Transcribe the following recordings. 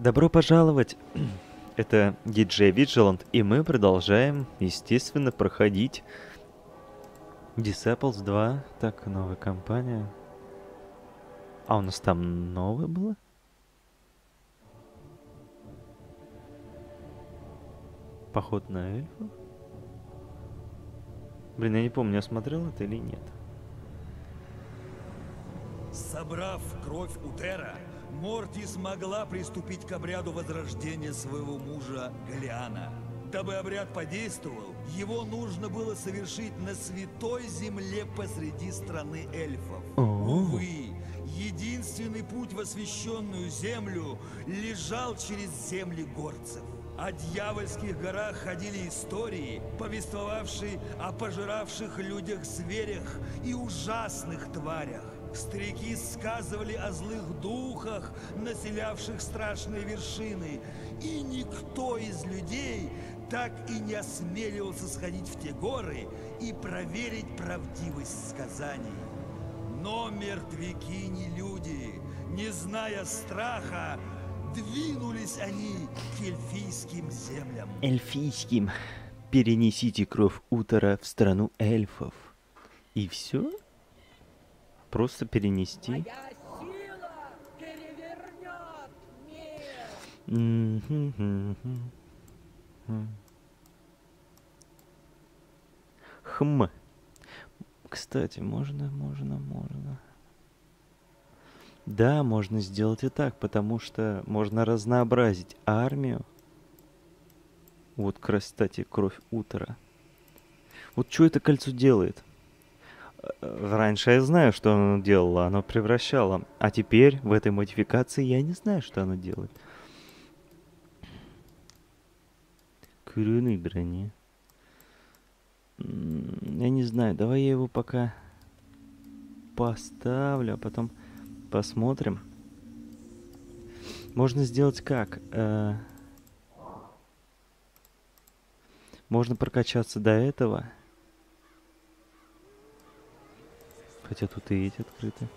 Добро пожаловать! Это DJ Vigilant, и мы продолжаем, естественно, проходить Disciples 2. Так, новая компания. А у нас там новое было? Поход на эльфа? Блин, я не помню, я смотрел это или нет. Собрав кровь Утера, Морти смогла приступить к обряду возрождения своего мужа Галиана. Дабы обряд подействовал, его нужно было совершить на святой земле посреди страны эльфов. Увы, единственный путь в освященную землю лежал через земли горцев. О дьявольских горах ходили истории, повествовавшие о пожиравших людях-зверях и ужасных тварях. Старики сказывали о злых духах, населявших страшные вершины, и никто из людей так и не осмеливался сходить в те горы и проверить правдивость сказаний. Но мертвяки не люди, не зная страха, двинулись они к эльфийским землям. Эльфийским. Перенесите кровь Утора в страну эльфов. И все? Просто перенести? Хм. Кстати, можно, можно, можно. Да, можно сделать и так, потому что можно разнообразить армию. Вот, кстати, кровь утра. Вот что это кольцо делает? Э, Раньше я знаю, что оно делало, оно превращало. А теперь в этой модификации я не знаю, что оно делает. Куриной брони. Я не знаю, давай я его пока поставлю, а потом посмотрим. Можно сделать как? Э, Можно прокачаться до этого. Хотя тут и эти открыты.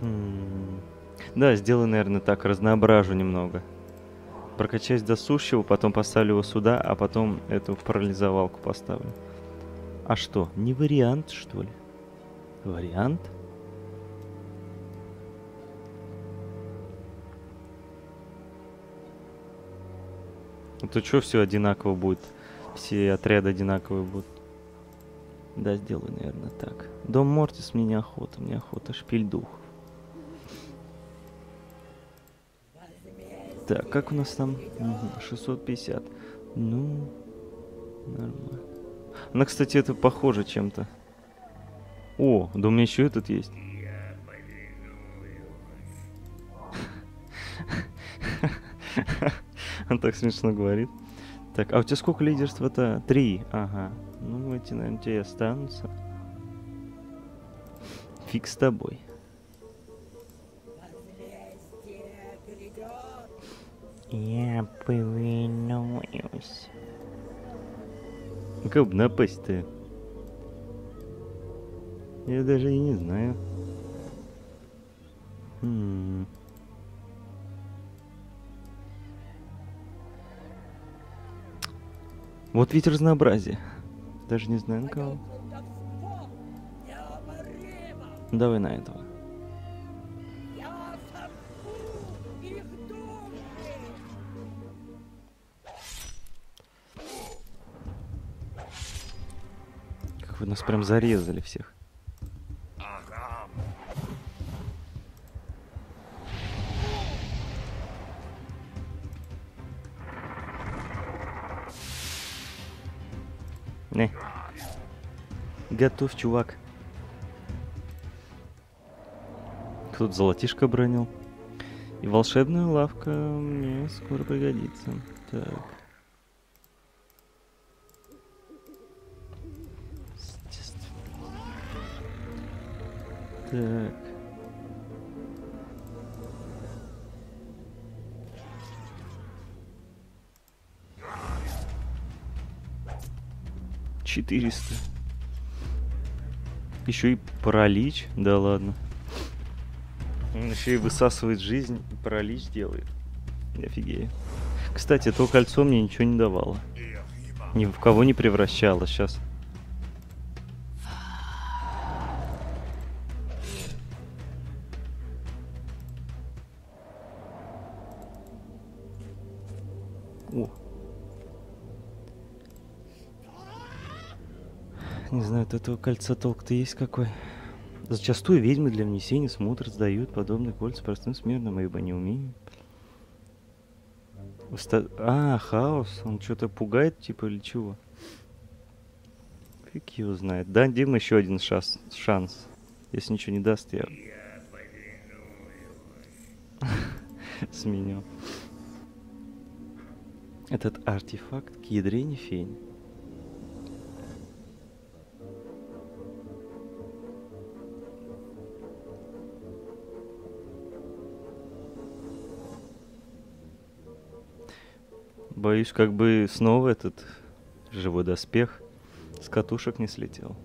Хм. Да, сделаю, наверное, так, разноображу немного. Прокачаюсь до сущего, потом поставлю его сюда, а потом эту парализовалку поставлю. А что, не вариант, что ли? Вариант? Это что все одинаково будет? Все отряды одинаковые будут. Да, сделаю, наверное, так. Дом Мортис мне неохота, мне охота шпиль дух. Так, как у нас там? Мгм, 650. Ну, нормально. Она, кстати, это похоже чем-то. О, да у меня еще этот есть. Он так смешно говорит. Так, а у тебя сколько лидерства-то? Три. Ага. Ну, эти, наверное, тебе останутся. Фиг с тобой. Я повинуюсь. Как бы напасть-то? Я даже и не знаю. М. Вот ведь разнообразие. Даже не знаю на кого. Давай на этого. Как вы нас прям зарезали всех. Готов, чувак. Тут золотишко бронил. И волшебная лавка мне скоро пригодится. Так. Так. Четыреста. Еще и паралич. Да ладно. Он еще и высасывает жизнь, и паралич делает. Офигею. Кстати, то кольцо мне ничего не давало. Ни в кого не превращало сейчас. Этого кольца толк-то есть какой. Зачастую ведьмы для внесения смутр сдают подобные кольца простым смертным, ибо не умеют. Уста- А, хаос. Он что-то пугает, типа, или чего? Фиг его знает. Дадим еще один шанс. шанс. Если ничего не даст, я... Сменю. Этот артефакт к ядрене фень. Боюсь, как бы снова этот живой доспех с катушек не слетел.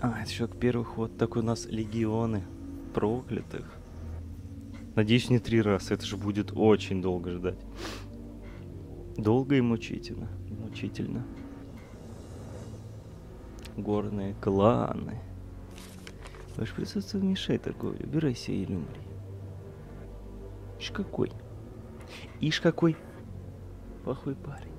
А, это еще первый ход. Так у нас легионы проклятых. Надеюсь, не три раза. Это же будет очень долго ждать. Долго и мучительно. Мучительно. Горные кланы. Ваше присутствие мешает торговле. Убирайся или умри. Ишь какой. Ишь какой плохой парень.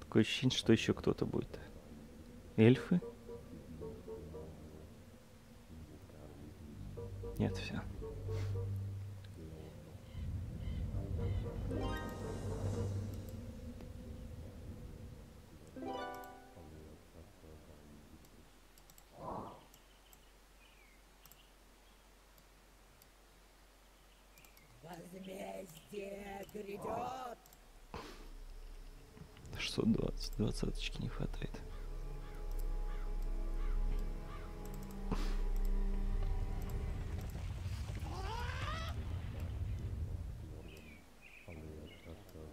Такое ощущение, что еще кто-то будет. Эльфы? Нет, все. Возмездие грядет. 620, двадцаточки не хватает.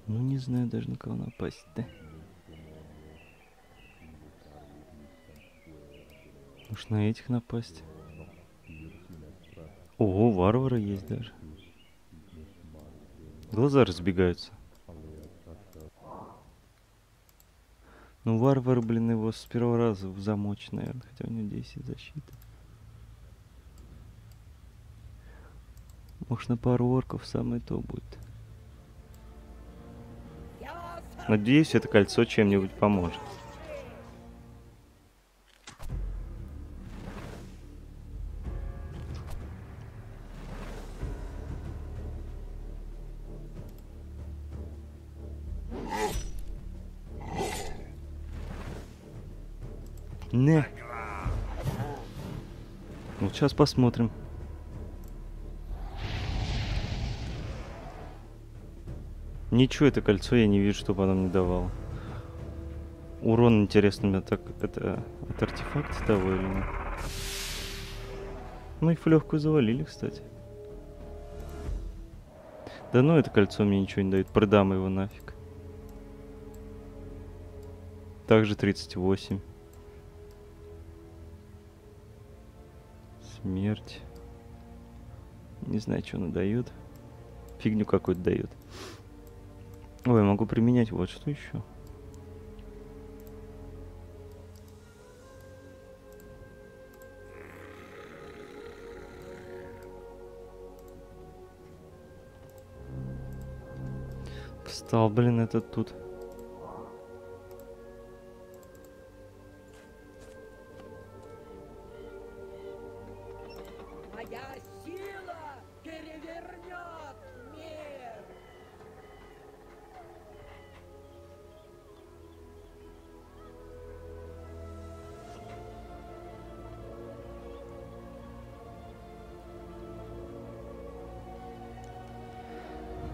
Ну, не знаю даже на кого напасть, да? Уж на этих напасть. Ого, варвары есть даже. Глаза разбегаются. Ну, варвар, блин, его с первого раза в замочь, наверное, хотя у него 10 защиты. Может, на пару орков самое то будет. Надеюсь, это кольцо чем-нибудь поможет. Вот сейчас посмотрим. Ничего это кольцо я не вижу, чтобы оно мне давало. Урон, интересно, мне так это от артефакта того или нет? Ну их в легкую завалили, кстати. Да ну это кольцо мне ничего не дает, продам его нафиг. Также 38. Смерть. Не знаю, что она дает. Фигню какую-то дает. Ой, могу применять вот что еще. Встал, блин, этот тут.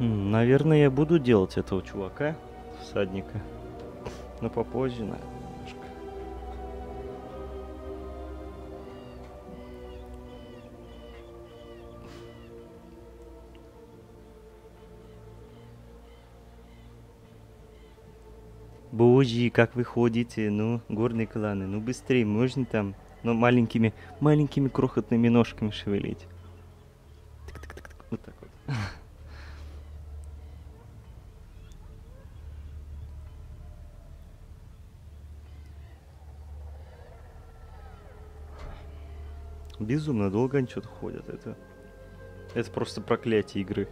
Наверное, я буду делать этого чувака, всадника. Но попозже, наверное, немножко. Боже, как вы ходите, ну, горные кланы, ну быстрее, можно там, ну, маленькими, маленькими крохотными ножками шевелить. Безумно долго они что-то ходят. Это, это просто проклятие игры.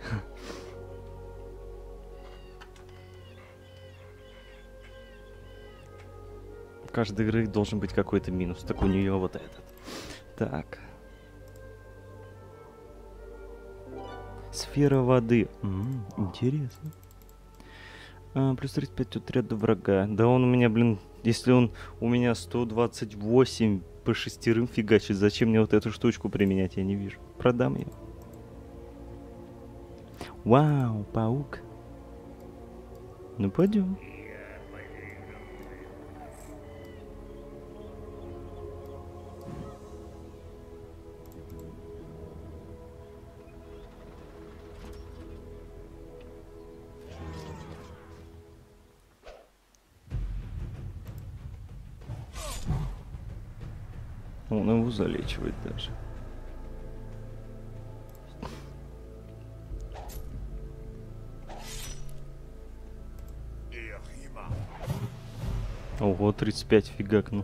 У каждой игры должен быть какой-то минус. Так у нее вот этот. Так. Сфера воды. М, интересно. А, плюс 35 от ряда врага. Да он у меня, блин, если он у меня 128 по шестерым фигачит, зачем мне вот эту штучку применять, я не вижу. Продам ее. Вау, паук. Ну, пойдем. Он его залечивает даже. Ого, 35 фигак, ну.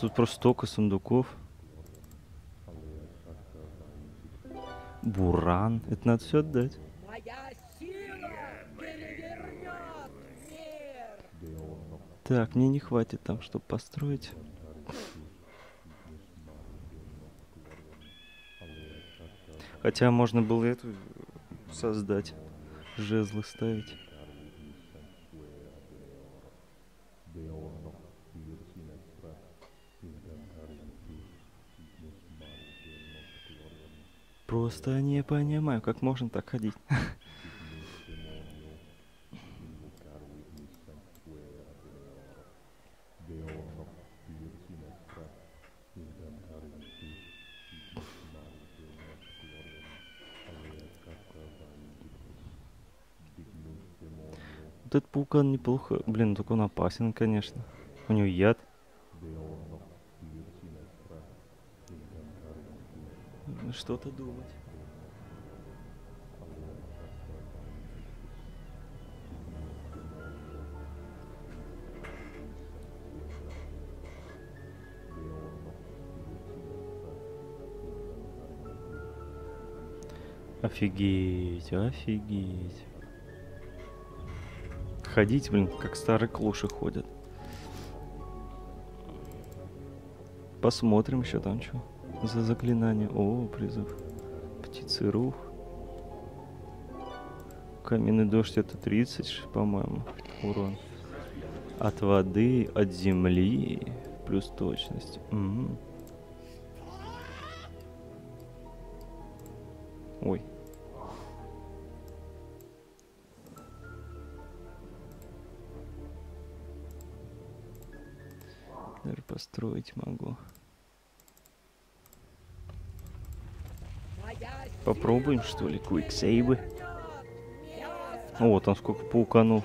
Тут просто столько сундуков. Буран. Это надо все отдать. Так, мне не хватит там, чтобы построить. Хотя можно было эту создать. Жезлы ставить. Просто не понимаю, как можно так ходить. Паукан неплохо. Блин, только он опасен, конечно. У него яд. Что-то думать. Офигеть, офигеть. Ходить, блин, как старые клуши ходят. Посмотрим еще там что за заклинание. О, призыв. Птицы рух. Каменный дождь это 30, по-моему, урон. От воды, от земли, плюс точность. Мгм. Даже построить могу. Попробуем, что ли, мир. О, там сколько пауканов.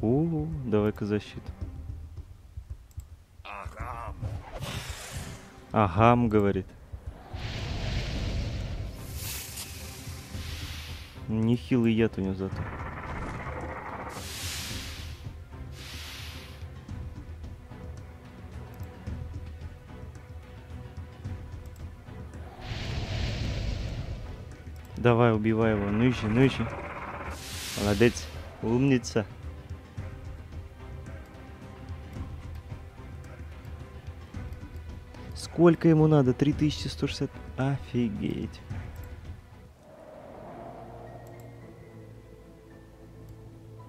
О, давай-ка защиту. Агам, говорит. Нехилый яд у него зато. Давай, убивай его. Ну ищи, ну ищи. Молодец. Умница. Сколько ему надо? 3160. Офигеть.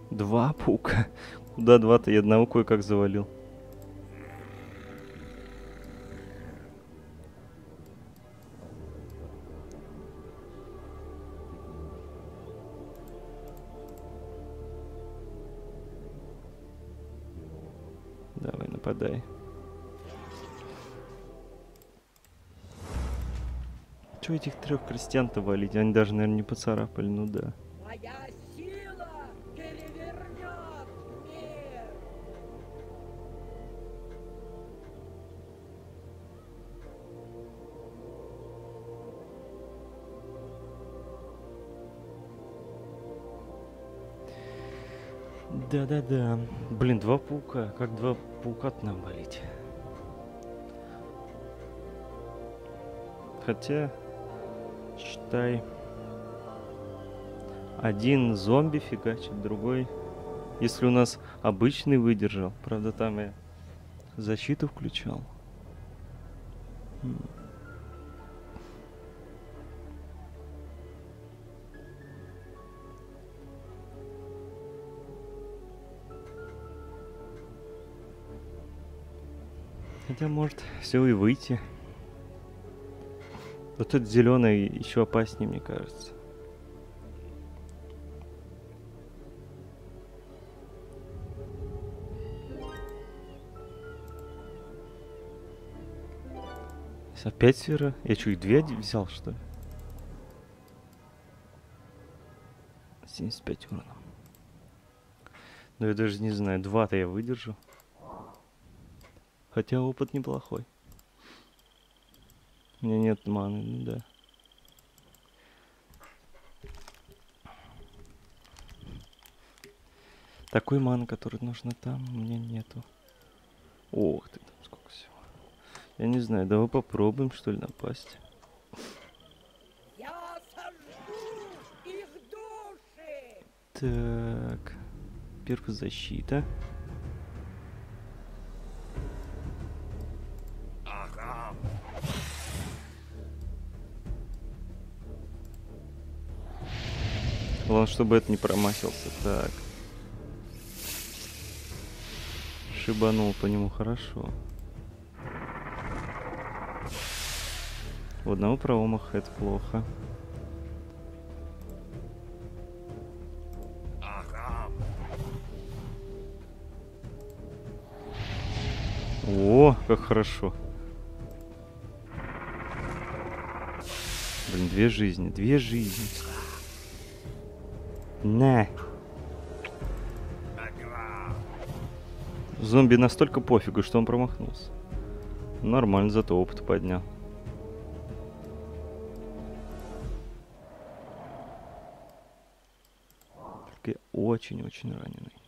Два пука. Куда два-то? Я одного кое-как завалил. Что этих трех крестьян-то валить? Они даже, наверное, не поцарапали, ну да. Да-да-да. Блин, два паука. Как два паука нам валить? Хотя, считай, один зомби фигачит, другой, если у нас обычный выдержал, правда там я защиту включал. Хотя может все и выйти. Вот этот зеленый еще опаснее, мне кажется. Опять сфера? Я что, их две взял, что ли? 75 урона. Ну я даже не знаю, два-то я выдержу. Хотя опыт неплохой. У меня нет маны, ну да. Такой маны, который нужно там, у меня нету. Ох ты, там сколько всего. Я не знаю, давай попробуем, что ли, напасть. Я сожгу их души. Так. Первая защита. Чтобы это не промахился. Так. Шибанул по нему хорошо. У одного промаха это плохо. О, как хорошо. Блин, две жизни, две жизни. На. Зомби настолько пофигу, что он промахнулся. Нормально, зато опыт поднял. Только я очень-очень раненый.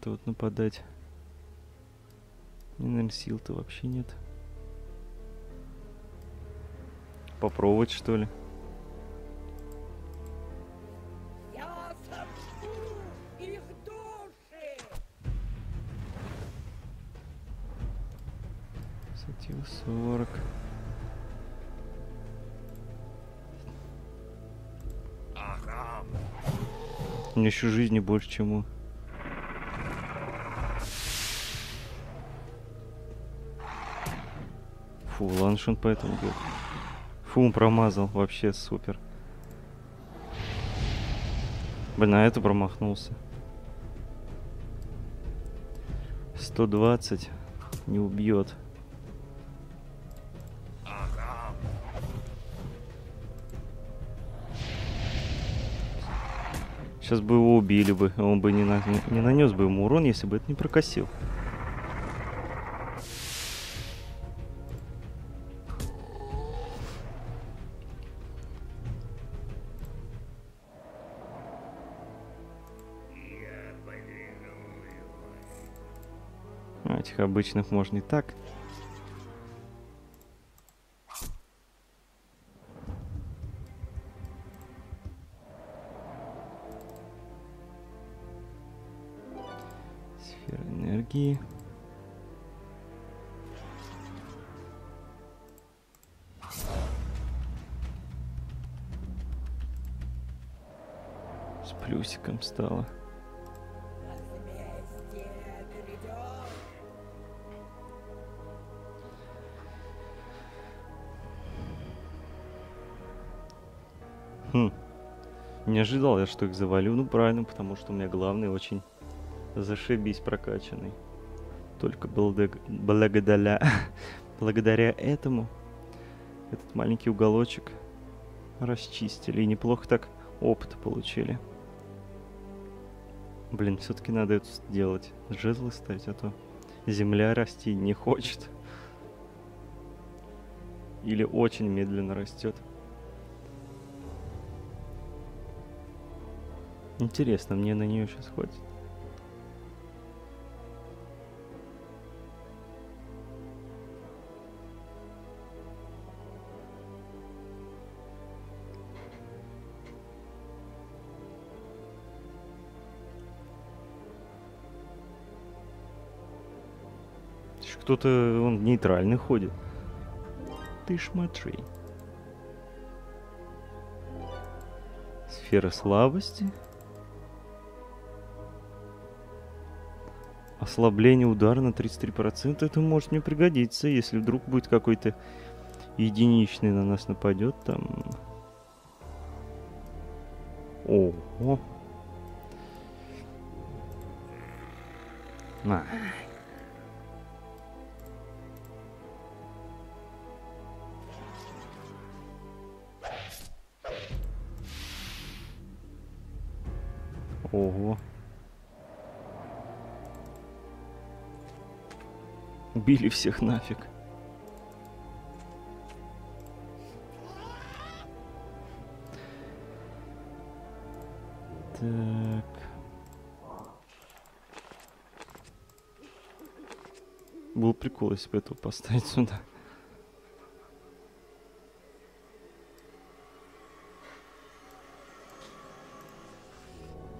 Это вот нападать. Мне, наверное, сил-то вообще нет. Попробовать, что ли? Сатил 40. У меня еще жизни больше, чем Фу, он поэтому бьет. Фу, промазал, вообще супер. Блин, а это промахнулся. 120 не убьет. Сейчас бы его убили бы, он бы не, на- не нанес бы ему урон, если бы это не прокосил. Этих обычных можно и так. Сфера энергии. С плюсиком стало. Не ожидал я, что их завалю. Ну, правильно, потому что у меня главный очень зашибись прокачанный. Только благодаря, благодаря, этому этот маленький уголочек расчистили. И неплохо так опыт получили. Блин, все-таки надо это сделать. Жезлы ставить, а то земля расти не хочет. Или очень медленно растет. Интересно, мне на нее сейчас хватит. Кто-то он нейтральный ходит. Ты смотри. Сфера слабости. Ослабление удара на 33%. Это может мне пригодиться, если вдруг будет какой-то единичный на нас нападет там. Ого. На. Ого. Убили всех нафиг. Так. Был прикол, если бы этого поставить сюда.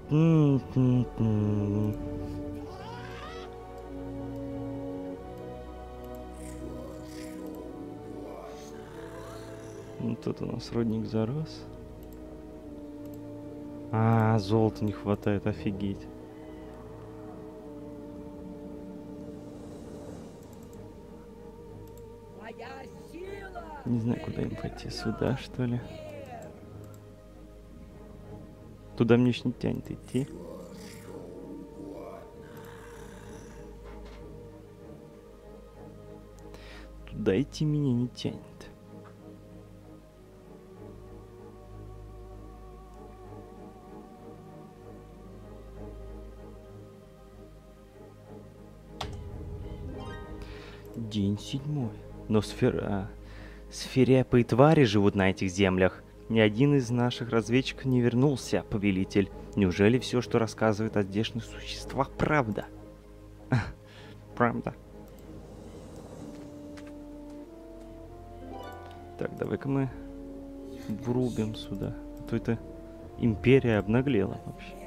М-м-м. Тут у нас родник зарос. А, золота не хватает, офигеть. Не знаю, куда им пойти. Сюда, что ли? Туда мне ж не тянет идти. Туда идти меня не тянет. День седьмой. Но сфера... а, Сферепые твари живут на этих землях. Ни один из наших разведчиков не вернулся, повелитель. Неужели все, что рассказывает о здешних существах, правда? Правда. Так, давай-ка мы врубим сюда. А то это империя обнаглела вообще.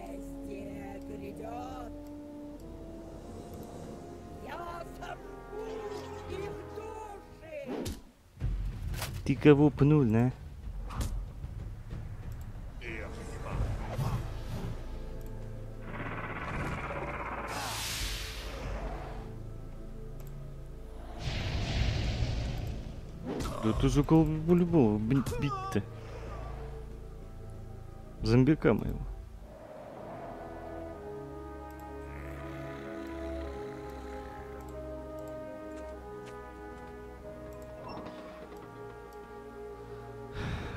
Ты кого пнул, на? Да ты же кого по-любому бить- бить-то. Зомбика моего.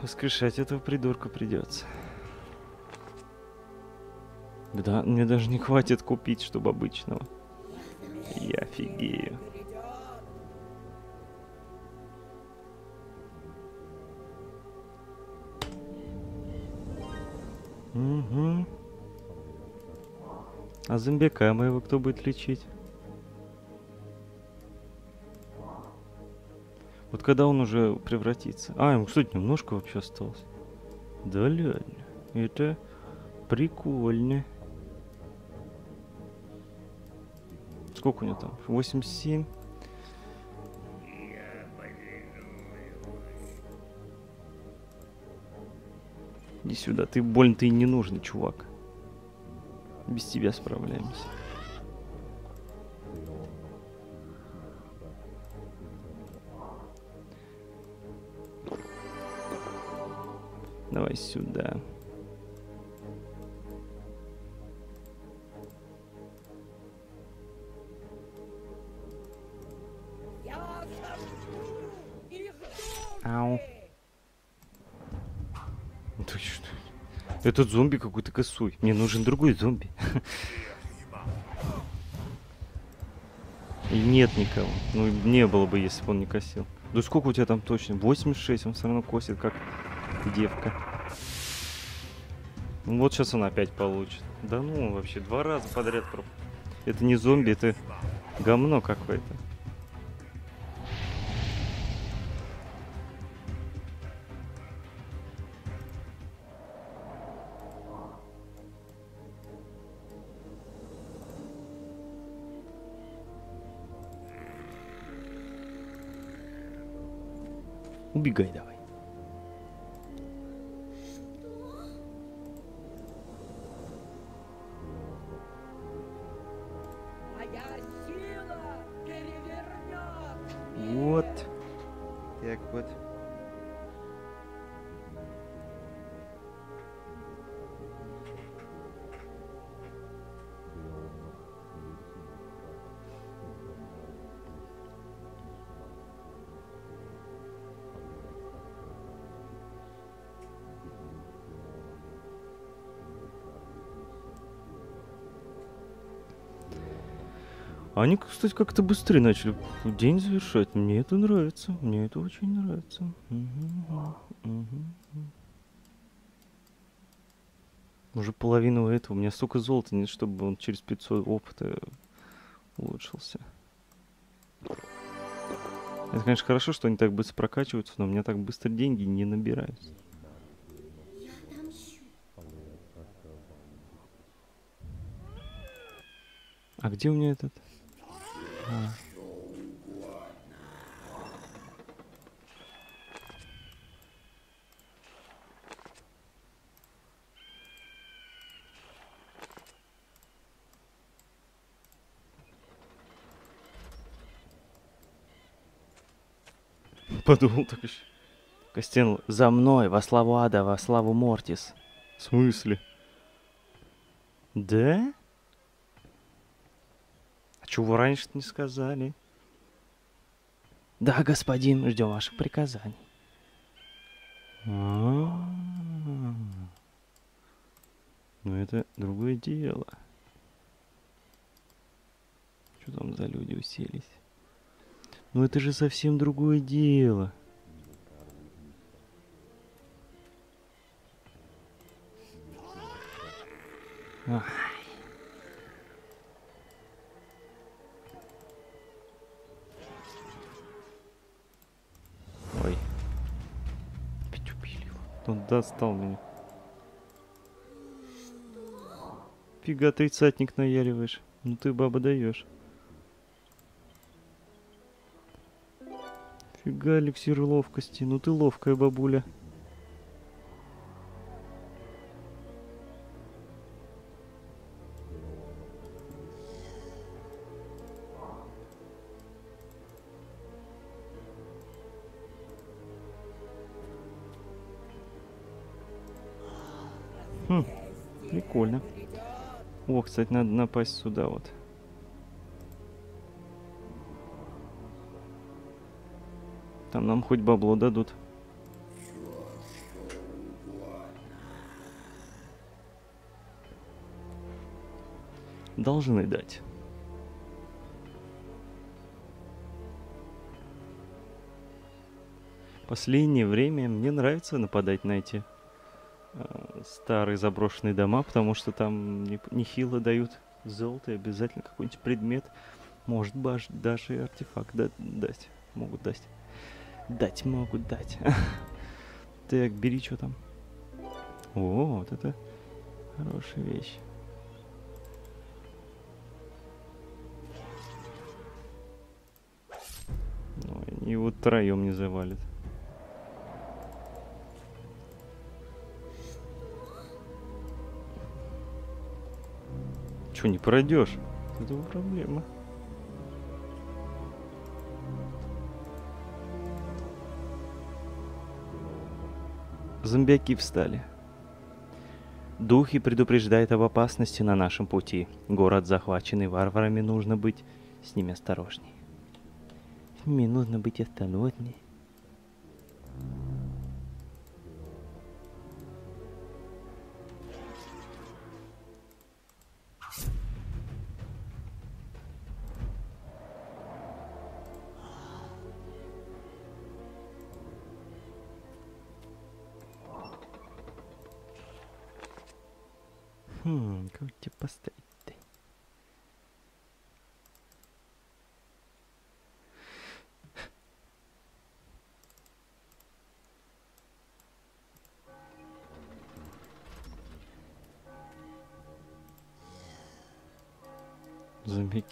Воскрешать этого придурка придется. Да, мне даже не хватит купить, чтобы обычного. Я офигею. Угу. А зомбяка моего кто будет лечить? Когда он уже превратится. А, ему, кстати, немножко вообще осталось. Да ладно. Это прикольно. Сколько у него там? 87? Иди сюда, ты больно ты и не нужный, чувак. Без тебя справляемся. Давай сюда. Ау. Ты что? Этот зомби какой-то косой. Мне нужен другой зомби. И нет никого. Ну, не было бы, если бы он не косил. Да сколько у тебя там точно? 86, он все равно косит как девка. Ну, вот сейчас он опять получит. Да ну, вообще, два раза подряд. Про... Это не зомби, это говно какое-то. Убегай давай. Они, кстати, как-то быстрее начали день завершать. Мне это нравится. Мне это очень нравится. Уже половину этого. У меня столько золота нет, чтобы он через 500 опыта улучшился. Это, конечно, хорошо, что они так быстро прокачиваются, но у меня так быстро деньги не набираются. А где у меня этот? А. Подумал так еще. Костян, за мной, во славу ада, во славу Мортис. В смысле? Да? А чего вы раньше не сказали? Да, господин, ждем ваших приказаний. А-а-а. Ну это другое дело. Что там за люди уселись? Ну это же совсем другое дело. Ах. Ой. Опять убили его. Он достал меня. Фига тридцатник наяриваешь. Ну ты баба даешь. Фига эликсир ловкости. Ну ты ловкая бабуля. Кстати, надо напасть сюда вот. Там нам хоть бабло дадут. Должны дать. Последнее время мне нравится нападать на эти э, старые заброшенные дома, потому что там не- нехило дают золото и обязательно какой-нибудь предмет. Может баш- даже артефакт да- дать. Могут дать. Дать могут дать. Так, бери что там. О, вот это хорошая вещь. Ну, его троем не завалят. Че, не пройдешь? Это проблема. Зомбяки встали. Духи предупреждают об опасности на нашем пути. Город, захваченный варварами, нужно быть с ними осторожней. С ними нужно быть осторожней.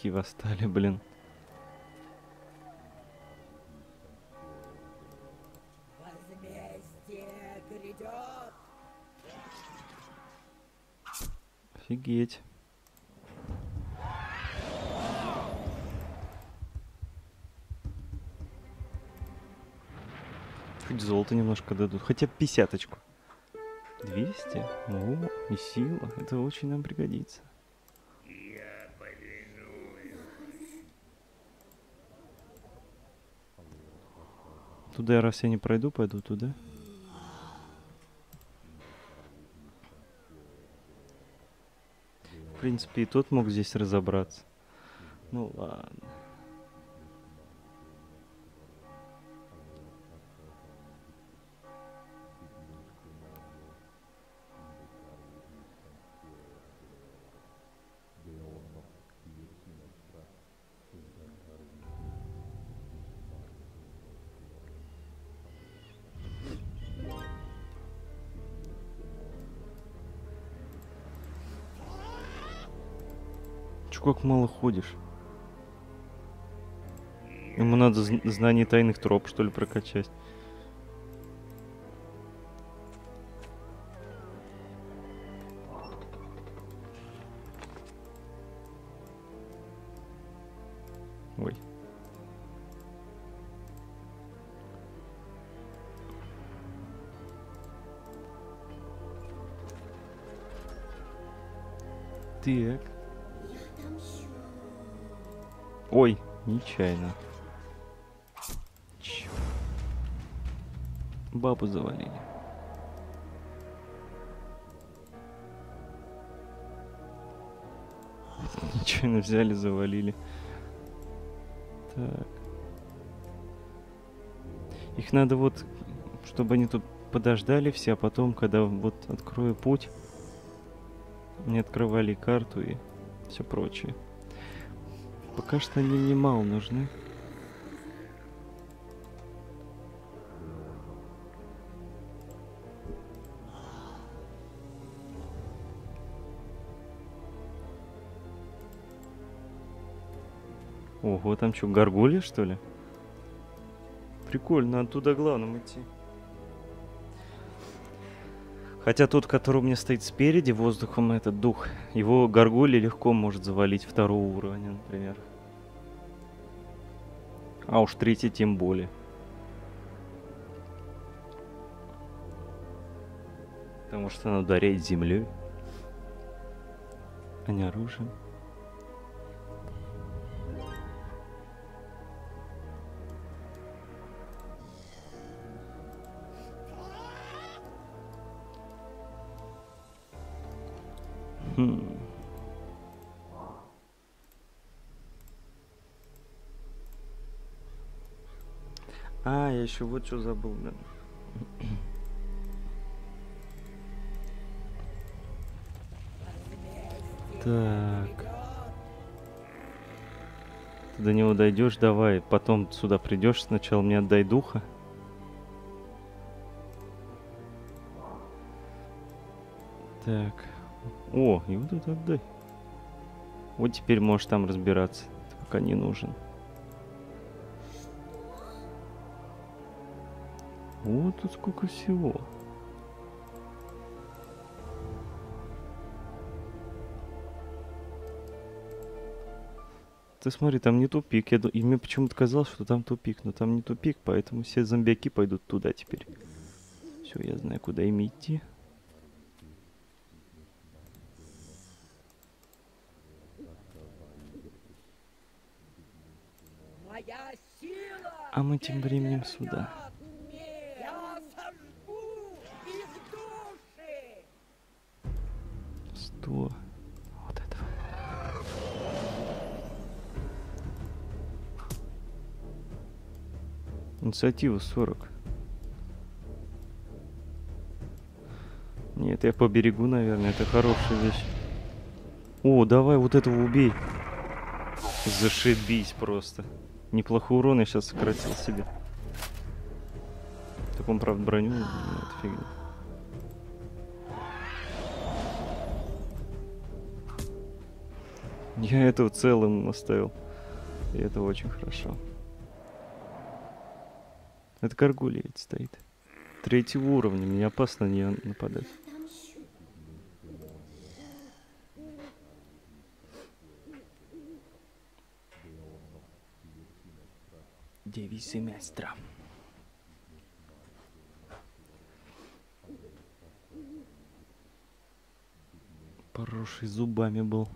Зомбики восстали, блин. Офигеть. Хоть золото немножко дадут. Хотя пятьдесяточку. 200? О, и сила. Это очень нам пригодится. Туда, раз я не пройду, пойду туда. В принципе, и тот мог здесь разобраться. Ну ладно. Как мало ходишь? Ему надо зн- знание тайных троп, что ли, прокачать. Ой. Так. Ой, нечаянно. Чё? Бабу завалили. Нечаянно взяли, завалили. Так. Их надо вот, чтобы они тут подождали все, а потом, когда вот открою путь, не открывали карту и все прочее. Пока что они мне мало нужны. Ого, там что, горгулья, что ли? Прикольно, оттуда главным идти. Хотя тот, который у меня стоит спереди, воздухом этот дух, его горгулья легко может завалить второго уровня, например. А уж третий тем более. Потому что она ударяет землей, а не оружием. Еще вот что забыл, да. Так. Ты до него дойдешь, давай. Потом сюда придешь, сначала мне отдай духа. Так. О, и вот это отдай. Вот теперь можешь там разбираться. Ты пока не нужен. Вот тут сколько всего. Ты смотри, там не тупик. Я, и мне почему-то казалось, что там тупик, но там не тупик, поэтому все зомбяки пойдут туда теперь. Все, я знаю, куда им идти. А мы тем временем суда. того. Вот этого. Инициатива 40. Нет, я поберегу, наверное. Это хорошая вещь. О, давай вот этого убей. Зашибись просто. Неплохой урон я сейчас сократил себе. Так он, правда, броню... Ну, Нет, фигня. Я этого целым оставил. И это очень хорошо. Это горгулья ведь стоит. Третьего уровня. Мне опасно на нее нападать. Девять семестра. Поросший зубами был.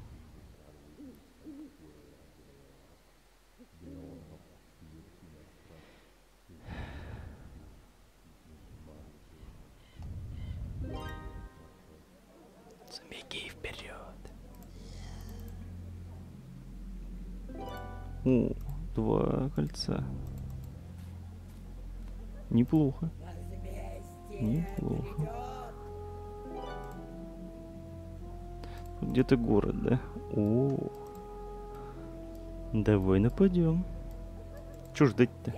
Кольца. Неплохо. Неплохо. Где-то город, да? О, давай нападем. Че ждать-то?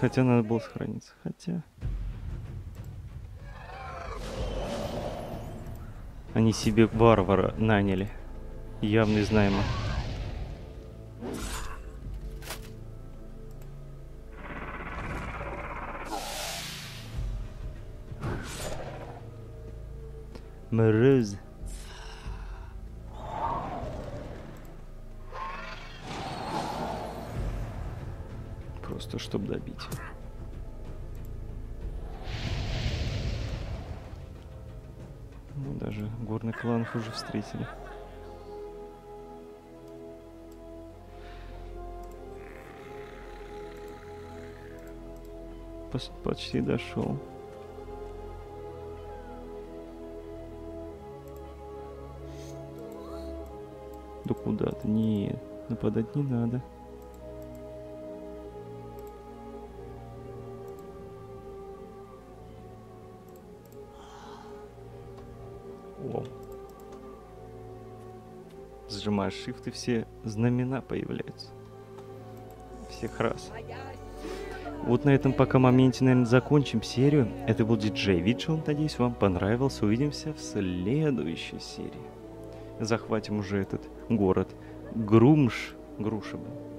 Хотя надо было сохраниться. Хотя. Они себе варвара наняли. Явно знаемо. Мороз. Просто чтобы добить. Мы даже горный кланов уже встретили. Почти дошел. Да куда ты? Нет, нападать не надо. О. Сжимаешь shift и все знамена появляются. Всех раз. Вот на этом пока моменте, наверное, закончим серию. Это был диджей Витчел. Надеюсь, вам понравился. Увидимся в следующей серии. Захватим уже этот город. Грумш. Груша был.